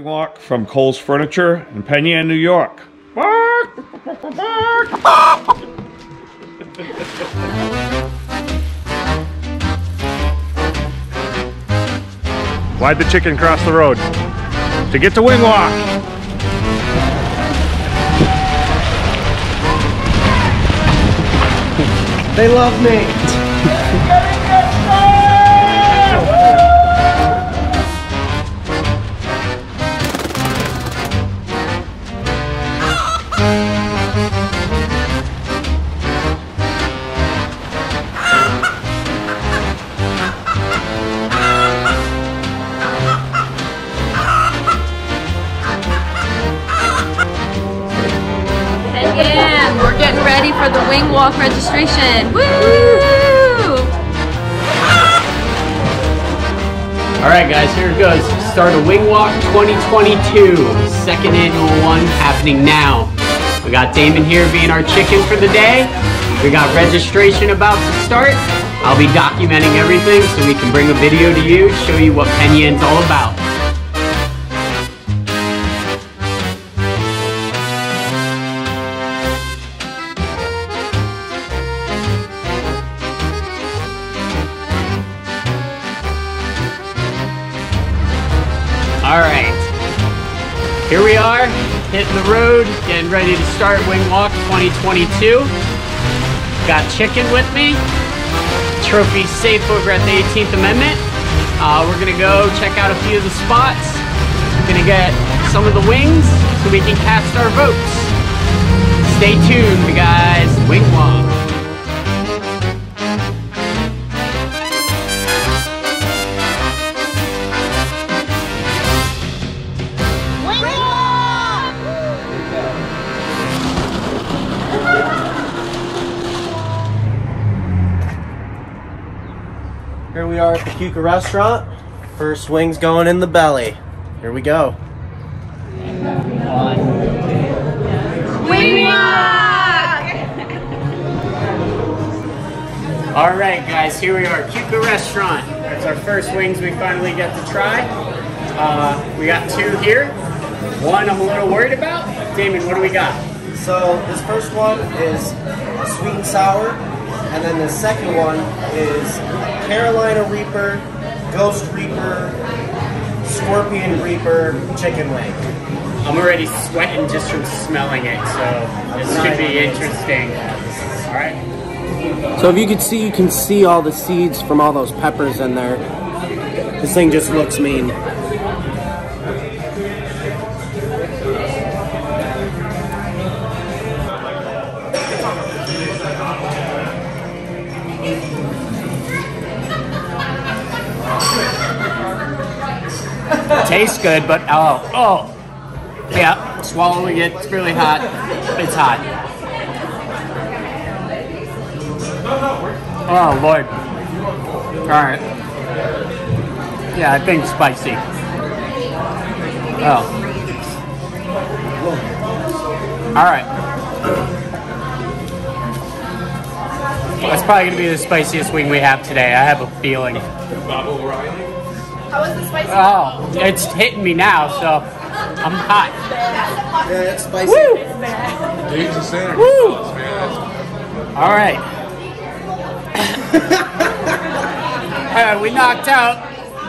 Wing Walk from Cole's Furniture in Penn Yan, New York. Bark! Why'd the chicken cross the road? To get to Wing Walk. They love me. Ready for the wing walk registration. Woo! All right, guys, here it goes. Start a Wing Walk 2022, second annual one happening now. We got Damon here being our chicken for the day. We got registration about to start. I'll be documenting everything so we can bring a video to you, show you what Penn Yan's all about. Here we are, hitting the road, getting ready to start Wing Walk 2022. Got chicken with me. Trophy safe over at the 18th Amendment. Uh, we're gonna go check out a few of the spots. We're gonna get some of the wings so we can cast our votes. Stay tuned, guys. Wing Walk. Are at the Cuca restaurant. First wings going in the belly. Here we go. Wing walk! All right, guys, here we are, Cuca Restaurant. That's our first wings we finally get to try. Uh, we got two here. One I'm a little worried about. Damon, what do we got? So this first one is sweet and sour, and then the second one is Carolina Reaper, Ghost Reaper, Scorpion Reaper chicken wing. I'm already sweating just from smelling it, so this should be interesting. All right. So if you could see, you can see all the seeds from all those peppers in there. This thing just looks mean. Tastes good, but oh, oh. Yeah, swallowing it, it's really hot. It's hot. Oh, Lord. All right. Yeah, I think spicy. Oh. All right. That's probably going to be the spiciest wing we have today. I have a feeling. How was the spicy? Oh, it's hitting me now, so I'm hot. Yeah, it's spicy. Woo! All right. Uh, we knocked out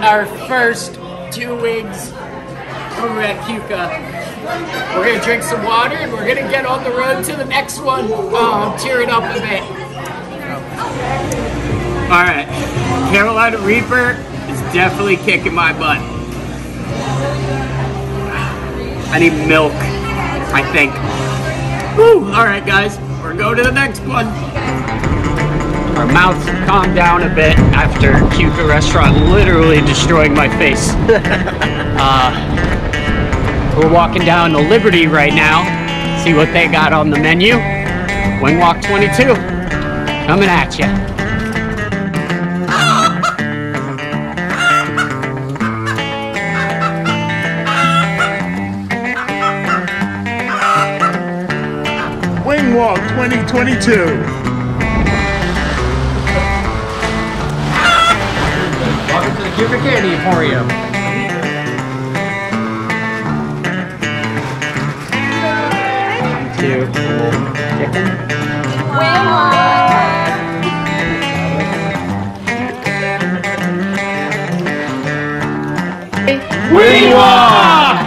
our first two wigs over at Cuca. We're gonna drink some water and we're gonna get on the road to the next one. Oh, I'm tearing up a bit. All right, Carolina Reaper is definitely kicking my butt. I need milk, I think. Woo! All right, guys, we're going to the next one. Our mouths have calmed down a bit after Cuca Restaurant literally destroying my face. uh, we're walking down to Liberty right now. See what they got on the menu. Wing Walk 22. Coming at you. Walk 2022. Welcome to the Cuba Candy Emporium. Two. Chicken. We walk!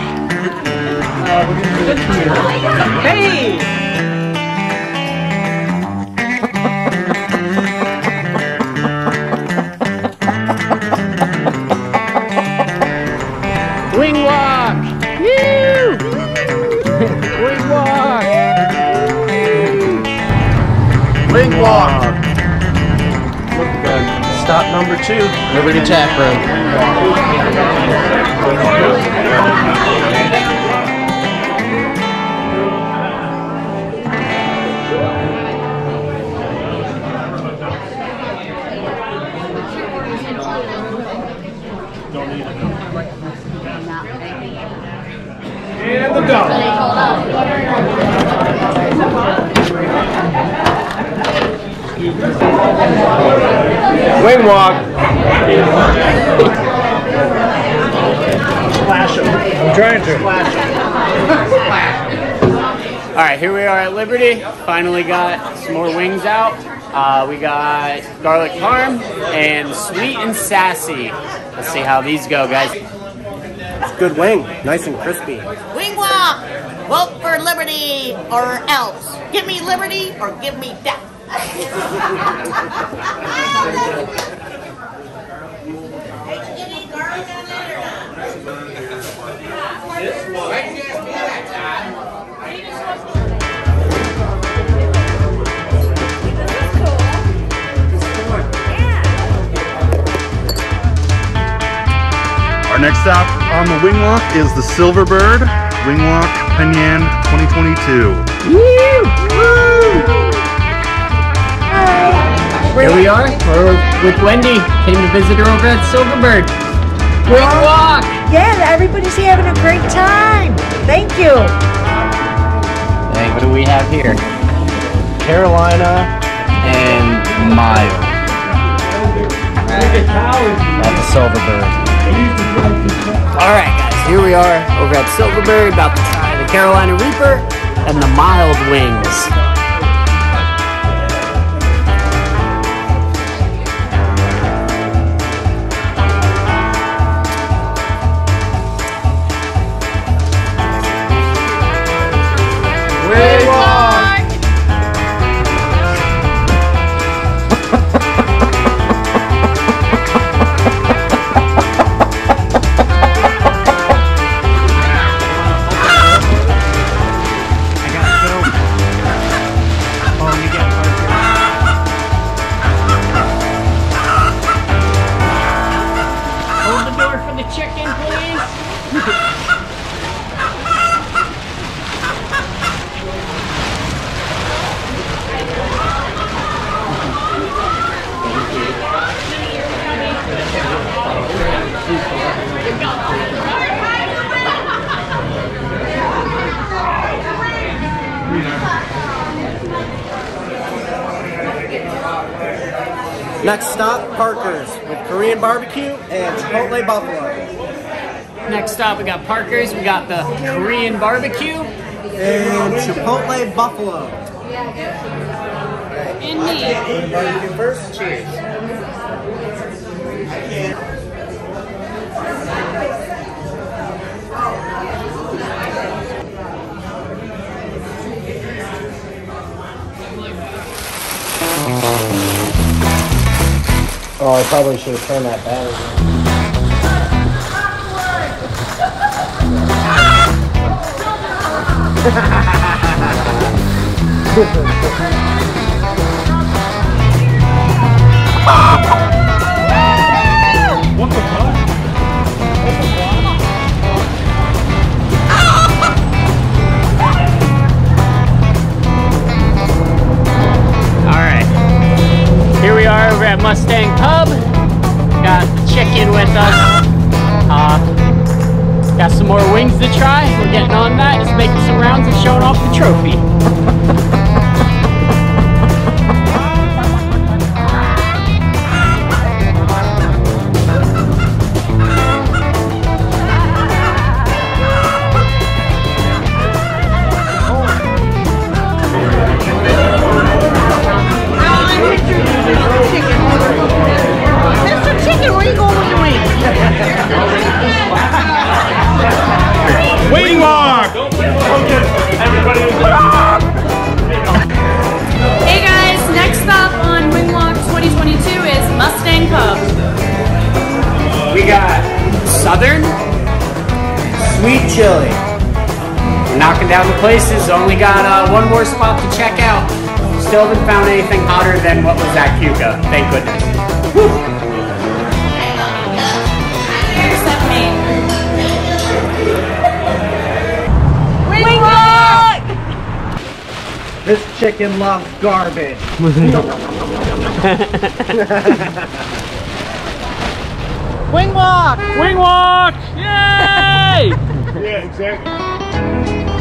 hey! Number two, Liberty Tap Room. Wing walk. I'm trying to. Splash All right, here we are at Liberty. Finally got some more wings out. Uh, we got garlic parm and sweet and sassy. Let's see how these go, guys. Good wing, nice and crispy. Wing walk! Vote for liberty or else. Give me liberty or give me death. Our next stop on the Wing Walk is the Silverbird Wing Walk Penn Yan 2022. Here we are. We're with Wendy. Came to visit her over at Silverbird. Wing walk! Yeah, everybody's here having a great time. Thank you. Hey, what do we have here? Carolina and Mile. At the Silverbird. All right, guys. Here we are over at Silverbird, about to try the Carolina Reaper and the mild wings. Next stop, Parker's with Korean barbecue and Chipotle buffalo. Next stop, we got Parker's. We got the Korean barbecue. And Chipotle buffalo. And me. Barbecue first. Cheers. Oh, I probably should have turned that battery on. All over at Mustang Pub. Got chicken with us. Uh, got some more wings to try. We're getting on that. Just making some rounds and showing off the trophy. down the places. Only got uh, one more spot to check out. Still haven't found anything hotter than what was at Cuca. Thank goodness. Wing walk! This chicken loves garbage. Wing walk! Wing walk! Yay! Yeah, exactly.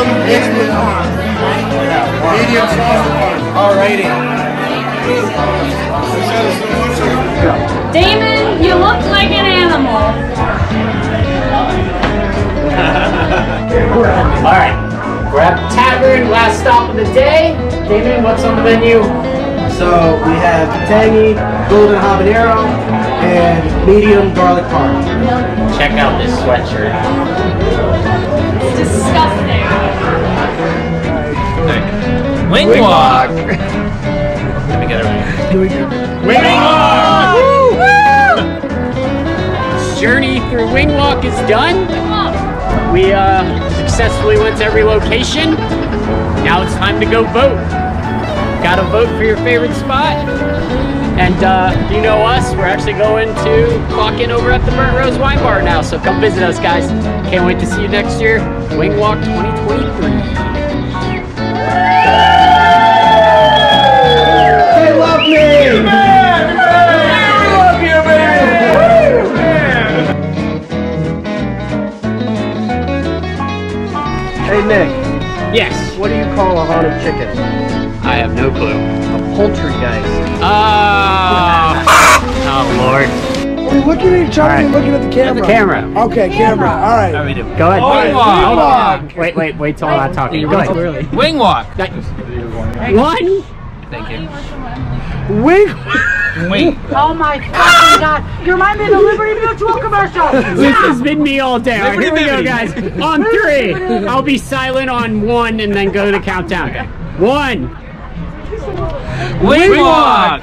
instant pot. Medium sauce pot. Alrighty. Damon, you look like an animal. All right, we're at the tavern. Last stop of the day. Damon, what's on the menu? So we have tangy golden habanero and medium garlic parm. Check out this sweatshirt. It's disgusting. Wing, walk! Let me get it right. Wing walk! Journey through Wingwalk is done. We uh, successfully went to every location. Now it's time to go vote. Got to vote for your favorite spot. And uh, you know us, we're actually going to clock in over at the Burnt Rose Wine Bar now. So come visit us, guys. Can't wait to see you next year. Wingwalk 2023. They love me! Hey Nick, Yes, what do you call a haunted chicken? I have no clue. A poultry poultrygeist. Oh, ah. oh Lord. We're looking at each other All right. and looking at the camera. The camera. Okay, camera. All right. How we do? Go ahead. Wing walk. Hold on. Wait, wait, wait till I'm not talking. Go ahead. Wing walk! One. Wing. Wing. Oh my god. You remind me of the Liberty Mutual commercial. This has been me all day. All right, here we go, guys. On three. I'll be silent on one and then go to the countdown. One. Wing walk!